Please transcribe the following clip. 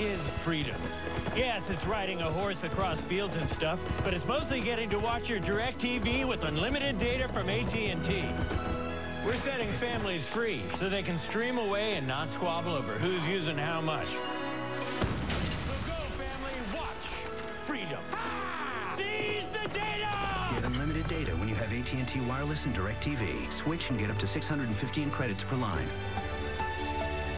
is freedom. Yes, it's riding a horse across fields and stuff, but it's mostly getting to watch your DirecTV with unlimited data from AT&T. We're setting families free so they can stream away and not squabble over who's using how much. So go, family, watch freedom. Seize the data! Get unlimited data when you have AT&T Wireless and DirecTV. Switch and get up to 615 credits per line.